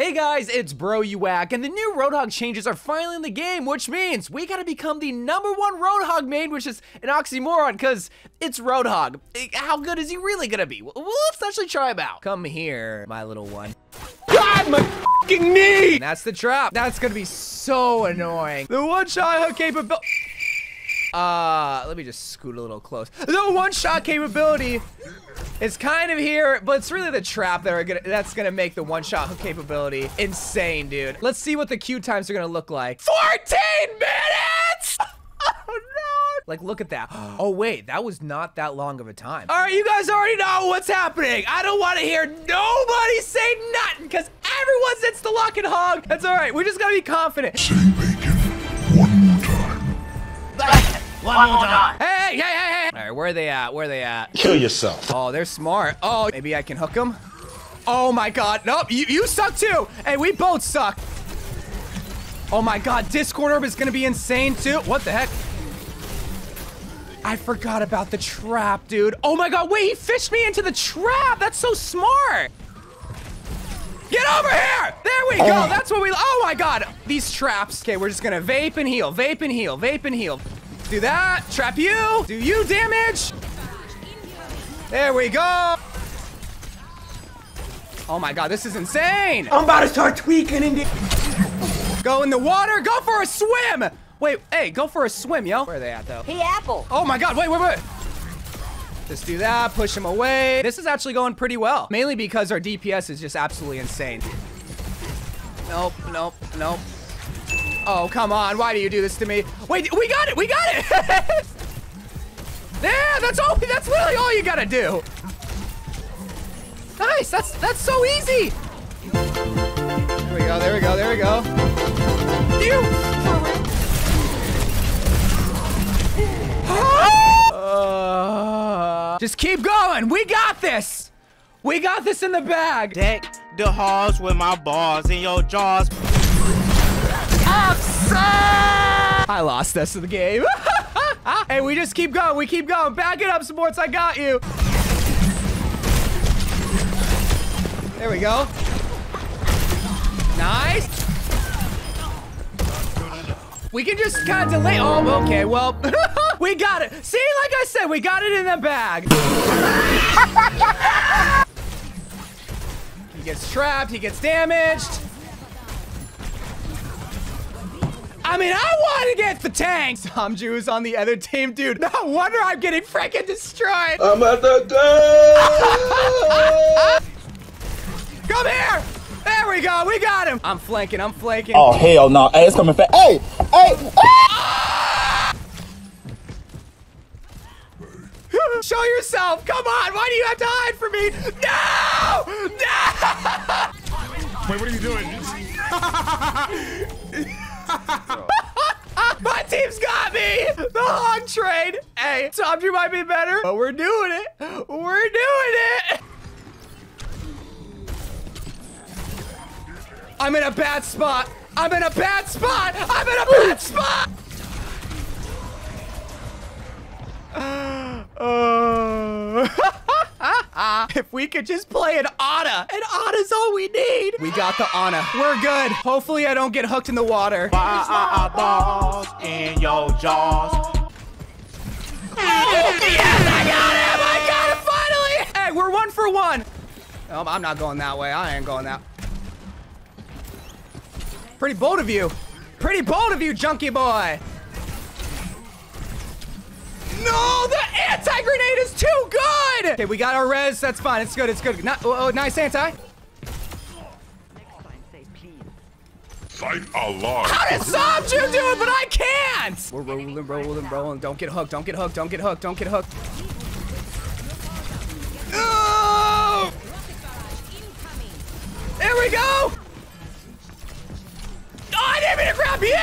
Hey guys, it's Bro You Wack, and the new Roadhog changes are finally in the game, which means we gotta become the number one Roadhog main, which is an oxymoron, because it's Roadhog. Eh, How good is he really gonna be? Well, let's actually try him out. Come here, my little one. God, my fucking knee! And that's the trap. That's gonna be so annoying. The one-shot hook capability. Uh, let me just scoot a little close. The one-shot capability is kind of here, but it's really the trap that are gonna that's gonna make the one-shot capability insane, dude. Let's see what the queue times are gonna look like. 14 minutes! oh no! Like, look at that. Oh wait, that was not that long of a time. All right, you guys already know what's happening. I don't want to hear nobody say nothing because everyone's it's the lock and hog. That's all right. We just gotta be confident. One more time. Hey, hey, hey, hey! All right, where are they at? Where are they at? Kill yourself. Oh, they're smart. Oh, maybe I can hook them. Oh my god. Nope, you, you suck too. Hey, we both suck. Oh my god, Discord Orb is gonna be insane too. What the heck? I forgot about the trap, dude. Oh my god, wait, he fished me into the trap. That's so smart. Get over here! There we go. Oh. That's what we. Oh my god, these traps. Okay, we're just gonna vape and heal, vape and heal, vape and heal. Do that. Trap you. Do you damage? There we go. Oh my god, this is insane. I'm about to start tweaking in the. Go in the water. Go for a swim. Wait, hey, go for a swim, yo. Where are they at though? Hey, Apple. Oh my god, wait, wait, wait. Just do that, push him away. This is actually going pretty well. Mainly because our DPS is just absolutely insane. Nope, nope, nope. Oh, come on. Why do you do this to me? Wait, we got it. We got it. yeah, that's all. That's literally all you gotta do. Nice. That's that's so easy. There we go. There we go. There we go. You. Just keep going. We got this. We got this in the bag. Deck the halls with my balls in your jaws. I lost this in the game. hey, we just keep going. We keep going. Back it up, sports. I got you. There we go. Nice. We can just kind of delay. Oh, okay. Well, we got it. See, like I said, we got it in the bag. he gets trapped. He gets damaged. I mean, I want to get the tanks. I'm Jews on the other team, dude. No wonder I'm getting freaking destroyed. I'm at the go. Come here. There we go. We got him. I'm flanking. I'm flanking. Oh hell no! Hey, it's coming fast. Hey, hey, Show yourself. Come on. Why do you have to hide from me? No. No. Wait, what are you doing? Me. The hog trade. Hey, Tom, you might be better, but we're doing it. We're doing it. I'm in a bad spot. I'm in a bad spot. I'm in a bad spot. Uh, if we could just play an Ana, and Ana's all we need. We got the Ana. We're good. Hopefully I don't get hooked in the water. My balls in your jaws. Yes, I got him! I got him finally! Hey, we're one for one. Oh, I'm not going that way. I ain't going that. Pretty bold of you. Pretty bold of you, junkie boy. No, the anti-grenade is too good! Okay, we got our res. That's fine. It's good. It's good. Not, oh, oh, nice anti. Fight alarm. How did Samju do it, but I can't? We're rolling, rolling, rolling. Don't get hooked. Don't get hooked. Don't get hooked. Don't get hooked. Oh! There we go! Oh, I didn't mean to grab you!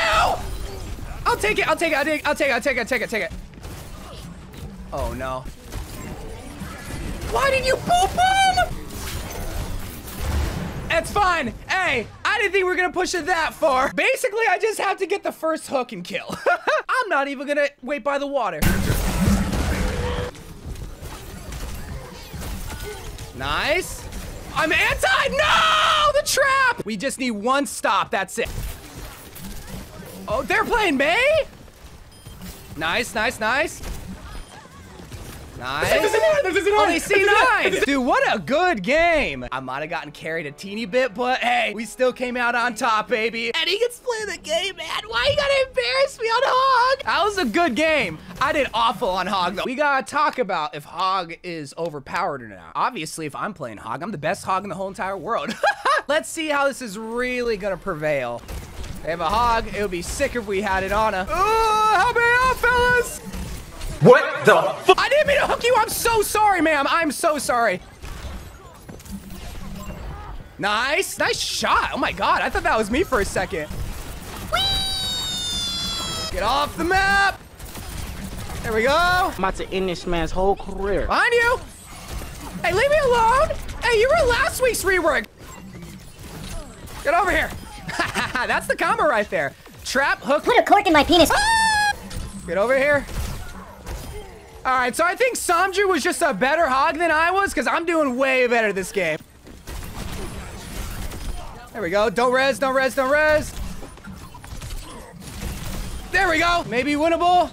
I'll take it. I'll take it. I'll take it. I'll take it. I'll take it. I'll take it. Take it. Oh no. Why did you poop him? It's fine. Hey, I didn't think we were gonna push it that far. Basically, I just have to get the first hook and kill. I'm not even gonna wait by the water. Nice. I'm anti. No, the trap! We just need one stop, that's it. Oh, they're playing Mei? Nice, nice, nice. Nice. Only C9. Dude, what a good game. I might have gotten carried a teeny bit, but hey, we still came out on top, baby. And he gets play the game, man. Why you gotta embarrass me on Hog? That was a good game. I did awful on Hog, though. We gotta talk about if Hog is overpowered or not. Obviously, if I'm playing Hog, I'm the best Hog in the whole entire world. Let's see how this is really gonna prevail. They have a Hog. It would be sick if we had it on a... Oh, help me out, fellas! What the i didn't mean to hook you. I'm so sorry, ma'am. I'm so sorry. Nice. Nice shot. Oh my god. I thought that was me for a second. Get off the map. There we go. I'm about to end this man's whole career. Behind you. Hey, leave me alone. Hey, you were last week's rework. Get over here. That's the combo right there. Trap, hook. Put a cork in my penis. Ah! Get over here. All right, so I think Samju was just a better hog than I was because I'm doing way better this game. There we go. Don't res, don't res, don't res. There we go. Maybe winnable.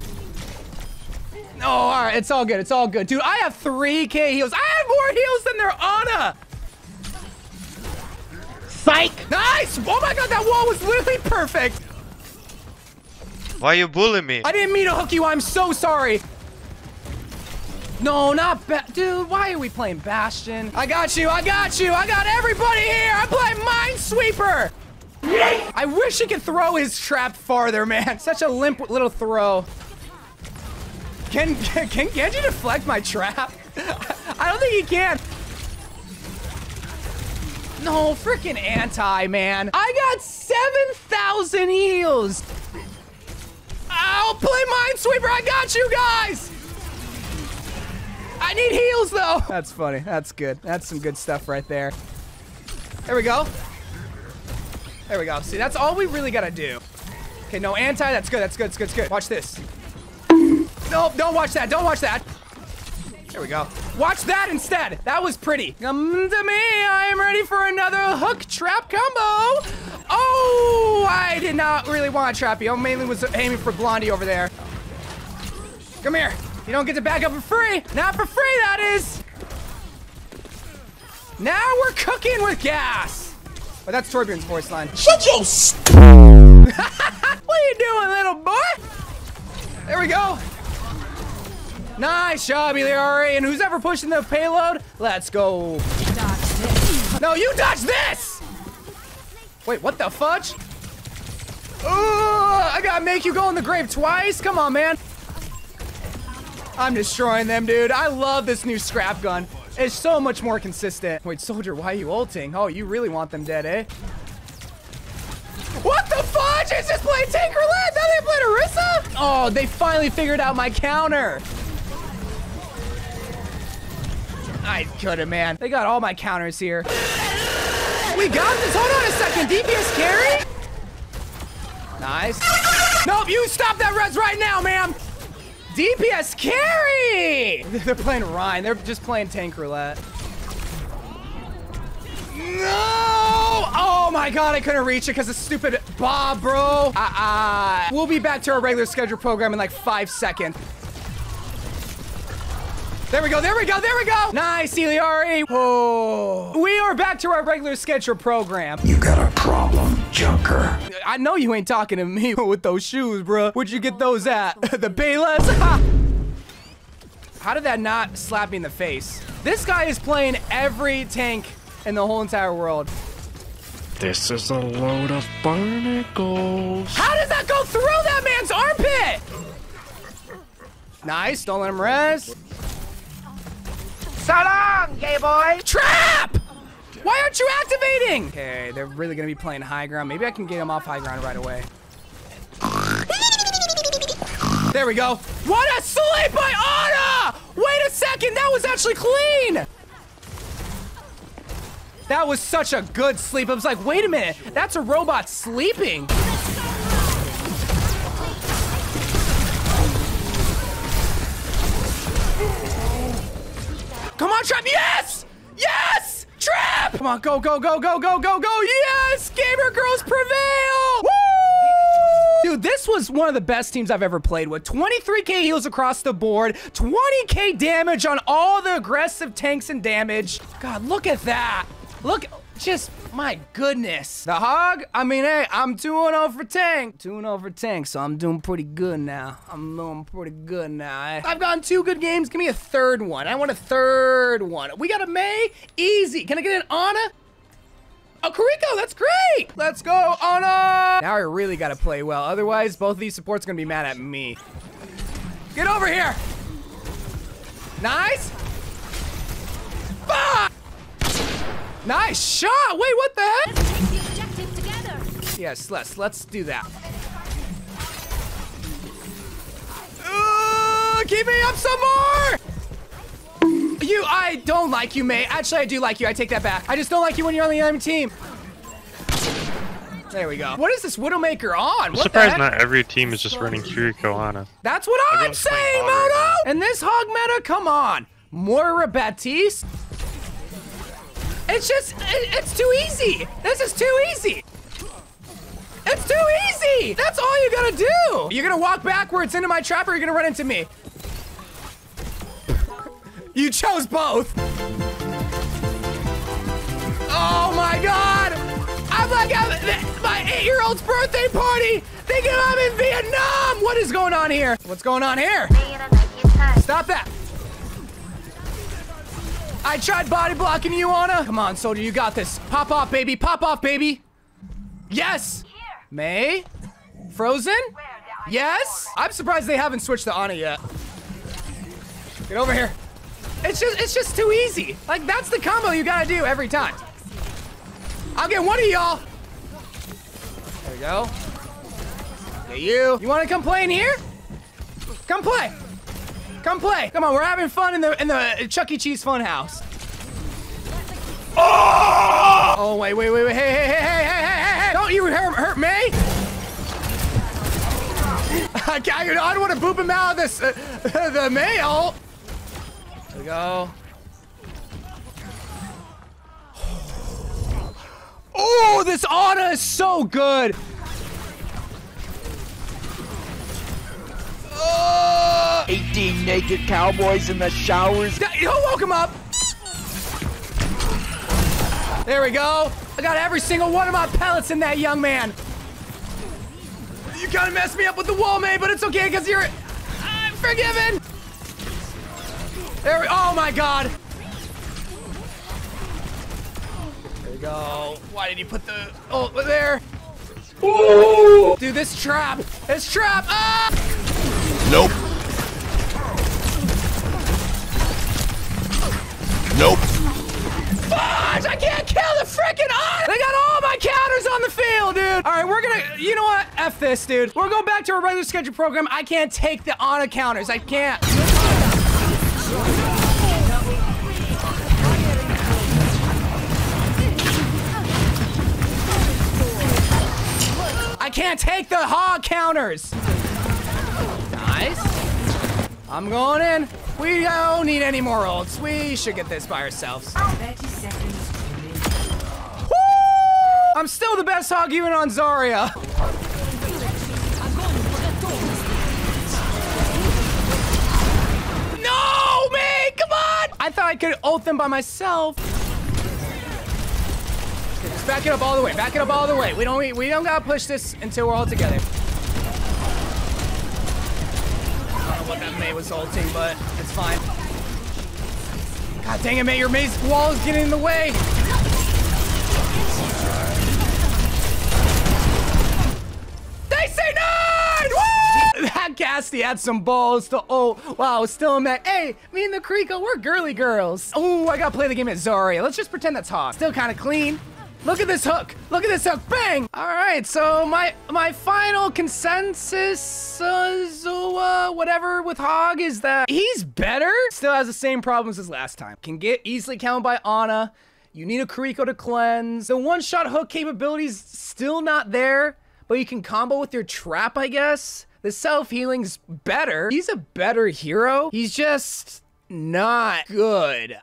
No, all right, it's all good. It's all good. Dude, I have 3k heals. I have more heals than their Ana. Psych! Nice. Oh my god, that wall was literally perfect. Why are you bullying me? I didn't mean to hook you. I'm so sorry. No, not ba- Dude, why are we playing Bastion? I got you. I got you. I got everybody here. I'm playing Minesweeper. I wish he could throw his trap farther, man. Such a limp little throw. Can, can, can Genji deflect my trap? I don't think he can. No, freaking anti, man. I got 7,000 heals. I'll play Minesweeper. I got you guys. I need heals though. That's funny. That's good. That's some good stuff right there. There we go. There we go. See, that's all we really gotta do. Okay, no anti. That's good. That's good. That's good. That's good. Watch this. No, Don't watch that. Don't watch that. There we go. Watch that instead. That was pretty. Come to me. I am ready for another hook trap combo. Oh, I did not really want to trap you. I mainly was aiming for Blondie over there. Come here. You don't get to back up for free. Not for free, that is. Now we're cooking with gas. Oh, that's Torbjorn's voice line. Shut your What are you doing, little boy? There we go. Nice job, Eliari. And who's ever pushing the payload? Let's go. No, you dodge this! Wait, what the fudge? I gotta make you go in the grave twice? Come on, man. I'm destroying them, dude. I love this new scrap gun. It's so much more consistent. Wait, soldier, why are you ulting? Oh, you really want them dead, eh? What the fudge? It's just playing Tinkerland. Now they playing Orisa? Oh, they finally figured out my counter. I could've, man. They got all my counters here. We got this. Hold on a second. DPS carry? Nice. Nope, you stop that res right now, ma'am. DPS carry! They're playing Ryan. They're just playing tank roulette. No! Oh my god, I couldn't reach it because of stupid Bob, bro. Uh-uh. We'll be back to our regular schedule program in like five seconds. There we go, there we go, there we go! Nice, Eliari. Oh. We are back to our regular Sketcher program. You got a problem, Junker. I know you ain't talking to me with those shoes, bro. Where'd you get those at? the Payless? How did that not slap me in the face? This guy is playing every tank in the whole entire world. This is a load of barnacles. How does that go through that man's armpit? Nice, don't let him rest. So long, gay boy! Trap! Why aren't you activating? Okay, they're really gonna be playing high ground. Maybe I can get them off high ground right away. There we go. What a sleep by Ana! Wait a second, that was actually clean! That was such a good sleep. I was like, wait a minute, that's a robot sleeping. Come on, Trap, yes! Yes! Trap! Come on, go, go, go, go, go, go, go. Yes! Gamer girls prevail! Woo! Dude, this was one of the best teams I've ever played with. 23k heals across the board, 20k damage on all the aggressive tanks and damage. God, look at that. Look, just, my goodness. The hog, I mean, hey, I'm 2-0 for tank. 2-0 for tank, so I'm doing pretty good now. I'm doing pretty good now. I- I've gotten two good games. Give me a third one. I want a third one. We got a Mei? Easy. Can I get an Ana? Oh, Kiriko, that's great! Let's go, Ana! Now I really gotta play well. Otherwise, both of these supports are gonna be mad at me. Get over here! Nice! Fuck! Nice shot! Wait, what the heck? Take the objective together. Yes, let's, let's do that. Uh, keep me up some more! You, I don't like you, mate. Actually, I do like you. I take that back. I just don't like you when you're on the other team. There we go. What is this Widowmaker on? I'm What the surprised heck? not every team is just running Kiriko Ana. That's what I'm saying, hog right Moto! And this hog meta, come on. Moira Baptiste? It's just, it- it's too easy. This is too easy. It's too easy. That's all you gotta do. You're gonna walk backwards into my trap or you're gonna run into me? You chose both. Oh my god! I'm like at my eight-year-old's birthday party thinking I'm in Vietnam! What is going on here? What's going on here? Stop that! I tried body blocking you, Ana. Come on, soldier, you got this. Pop off, baby. Pop off, baby. Yes. Mei? Frozen? Yes? I'm surprised they haven't switched to Ana yet. Get over here. It's just it's just too easy. Like that's the combo you gotta do every time. I'll get one of y'all. There we go. Get you. You wanna come play in here? Come play. Come play. Come on, we're having fun in the in the Chuck E. Cheese fun house. Oh! Oh wait, wait, wait, wait. Hey, hey, hey, hey, hey, hey, hey, hey! Don't you hurt, hurt me! I don't want to boop him out of this uh, the mail. There we go. Oh, this Ana is so good. 18 naked cowboys in the showers. who woke him up? There we go. I got every single one of my pellets in that young man. You kind of messed me up with the wall, mate, but it's okay because you're I'm forgiven. There we. Oh my God. There we go. Why did he put the? Oh, there. Dude, this trap. This trap. Ah! Nope. Nope. Fudge! I can't kill the freaking Ana! They got all my counters on the field, dude! Alright, we're gonna, you know what? F this, dude. We're going back to our regular schedule program. I can't take the Ana counters. I can't. I can't take the hog counters. Nice. I'm going in. We don't need any more ults. We should get this by ourselves. 30 seconds. Woo! I'm still the best hog even on Zarya. No, man, come on! I thought I could ult them by myself. Just back it up all the way. Back it up all the way. We don't we, we don't gotta push this until we're all together. What that Mei was ulting, but it's fine. God dang it, Mei, your Mei's wall is getting in the way. They say nine! That Casty had some balls to oh wow, still in that. Hey, me and the Kiriko, we're girly girls. Oh, I gotta play the game at Zarya. Let's just pretend that's hot. Still kind of clean. Look at this hook. Look at this hook. Bang! All right, so my my final consensus, uh, whatever with Hog is that he's better. Still has the same problems as last time. Can get easily counted by Ana. You need a Kiriko to cleanse. The one-shot hook capability's still not there, but you can combo with your trap, I guess. The self-healing's better. He's a better hero. He's just not good.